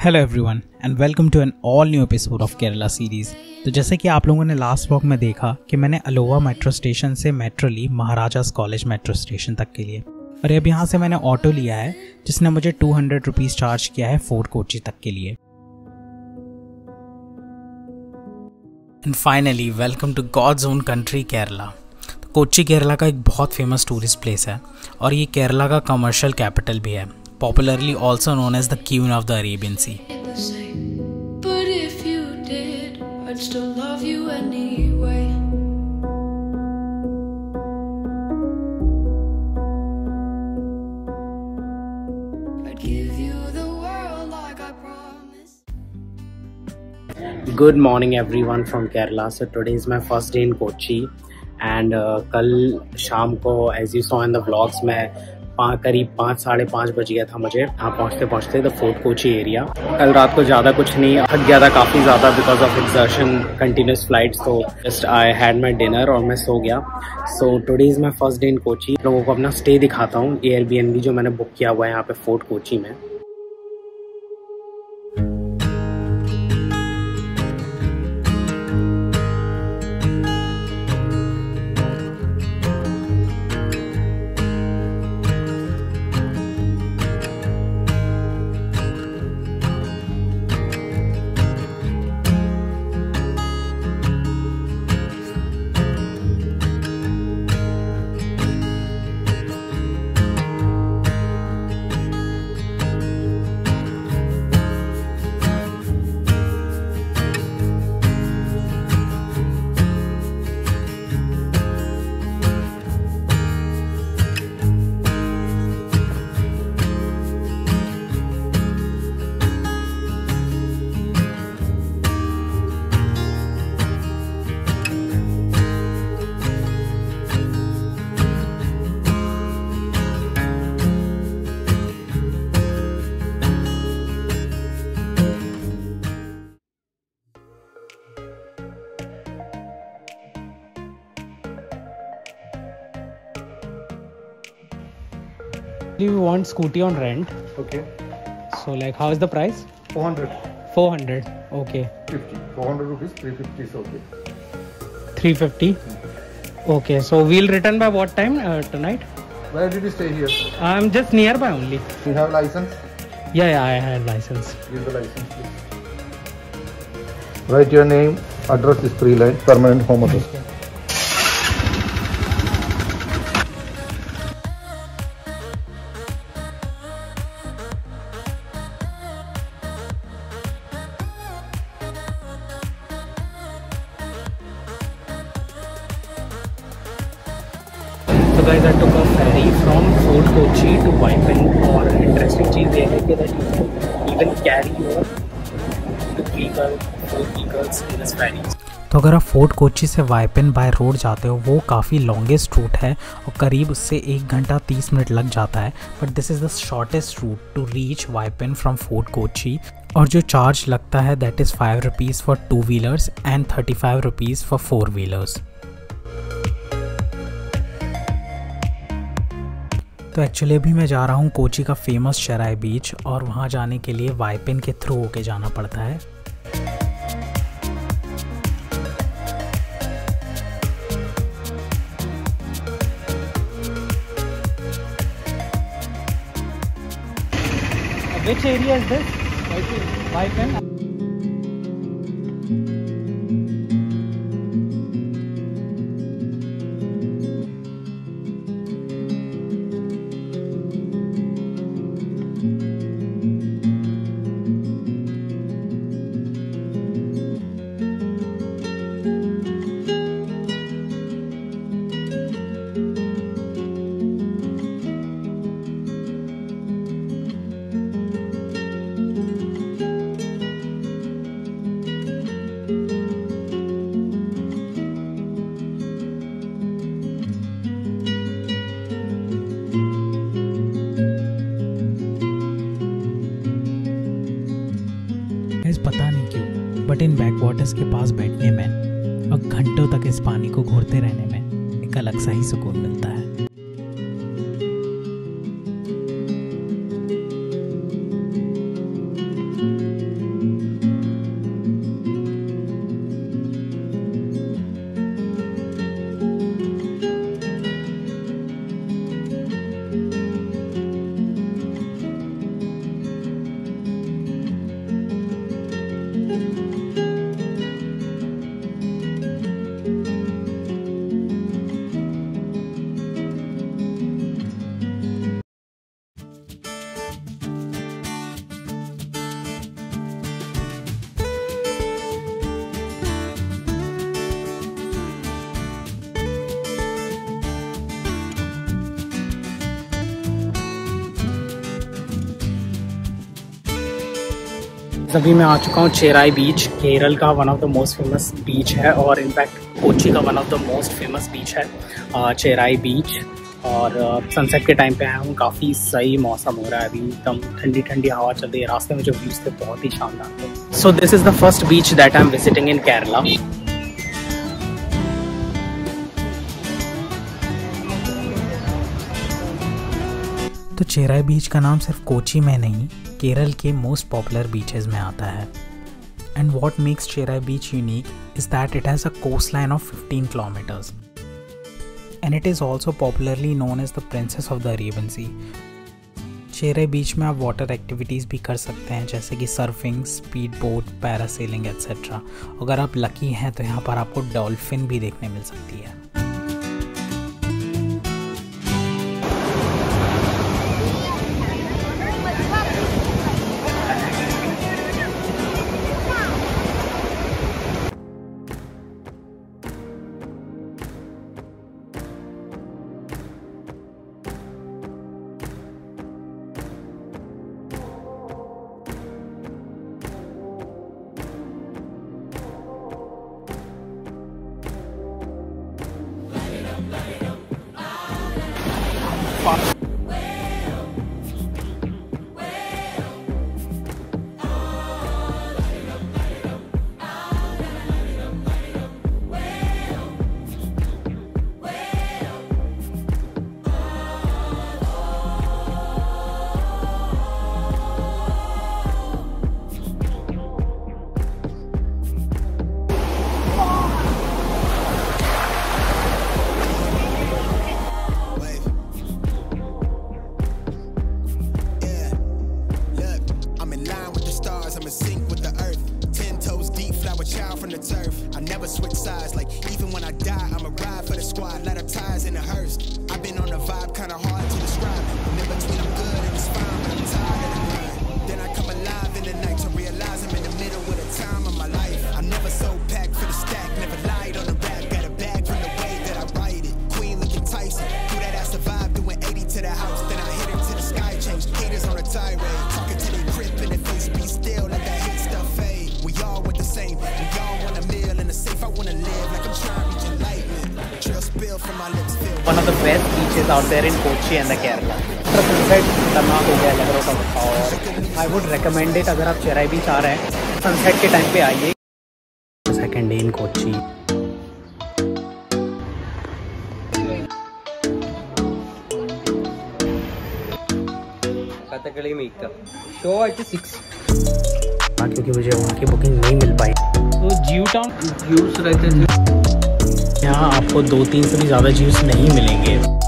Hello everyone and welcome to an all new episode of Kerala series तो जैसे कि आप लोगों ने लास्ट व्लॉग में देखा कि मैंने अलोवा मेट्रो स्टेशन से मेट्रो ली महाराजास कॉलेज मेट्रो स्टेशन तक के लिए। और अब यहाँ से मैंने ऑटो लिया है, जिसने मुझे टू हंड्रेड रुपीज़ चार्ज किया है फोर्ट कोची तक के लिए। And finally welcome to God's own country Kerala Kochi Kerala का एक बहुत फ़ेमस टूरिस्ट प्लेस है, और ये केरला का कमर्शियल कैपिटल भी है। popularly also known as the Queen of the Arabian Sea. But if you did, I'd still love you anyway. I'd give you the world like I promised. Good morning, everyone from Kerala. So today is my first day in Kochi, and uh, कल शाम को as you saw in the vlogs मैं करीब पाँच, साढ़े पाँच बज गया था मुझे। यहाँ पहुँचते पहुँचते द फोर्ट कोची एरिया कल रात को ज़्यादा कुछ नहीं, थक गया था काफ़ी ज़्यादा because of exertion continuous flight तो just I had my dinner और मैं सो गया। So today is my first day in Kochi लोगों को अपना स्टे दिखाता हूँ। एयर जो मैंने बुक किया हुआ है यहाँ पे फोर्ट कोची में। We want scooty on rent. Okay. So like how is the price? 400. 400. Okay. 50. 400 rupees, 350 is okay. 350. Okay. So we'll return by what time uh, tonight? Where did you stay here? I'm just nearby only. You have license? Yeah, yeah, I have license. Give the license, please. Write your name, address is three line, permanent home address. Guys, I took a ferry from Fort Kochi to Vaipan और interesting चीज़ ये है कि that you can even carry your two vehicle, four vehicles in this ferry. तो अगर आप fort Kochi से वाइपन by road जाते हो वो काफ़ी लॉन्गेस्ट रूट है और करीब उससे एक घंटा तीस मिनट लग जाता है। But this is the shortest route to reach Vypin from Fort Kochi और जो चार्ज लगता है that is five rupees for two wheelers and thirty five rupees for four wheelers तो एक्चुअली अभी मैं जा रहा हूँ कोची का फ़ेमस शराय बीच और वहाँ जाने के लिए वाइपिन के थ्रू होके जाना पड़ता है Which area is this? Vaipan. पता वाटर्स के पास बैठने में और घंटों तक इस पानी को घूरते रहने में एक अलग सा ही सुकून मिलता है। अभी मैं आ चुका हूँ चेराई बीच। केरल का one of the most famous beach है और इनफैक्ट कोची का one of the most famous beach है चेराई बीच। और सनसेट के टाइम पे आया हूँ, काफ़ी सही मौसम हो रहा है अभी। एकदम ठंडी ठंडी हवा चल रही है। रास्ते में जो व्यूज़ थे बहुत ही शानदार थे। So this is the first beach that I am visiting in Kerala तो चेराई बीच का नाम सिर्फ़ कोची में नहीं केरल के मोस्ट पॉपुलर बीचेस में आता है। And what makes Cherai beach unique is that it has a coastline of 15 kilometres and it is also popularly known as the princess of the Arabian sea Cherai beach में आप water activities भी कर सकते हैं, जैसे कि surfing speed boat parasailing etcetera अगर आप लकी हैं तो यहाँ पर आपको डॉल्फिन भी देखने मिल सकती है। One of the best beaches out there in Kochi and the Kerala. The sunset खतरनाक हो गया लग रहा था और। आई वुड रिकमेंड इट अगर आप चेराई बीच आ रहे हैं। सनसेट के टाइम पे आइए। Second day in Kochi Kathakali makeup show आठ सिक्स क्योंकि मुझे वहाँ की बुकिंग नहीं मिल पाई तो जीव टाउन व्यूज़ रहते थे यहाँ आपको दो तीन से भी ज़्यादा जूस नहीं मिलेंगे.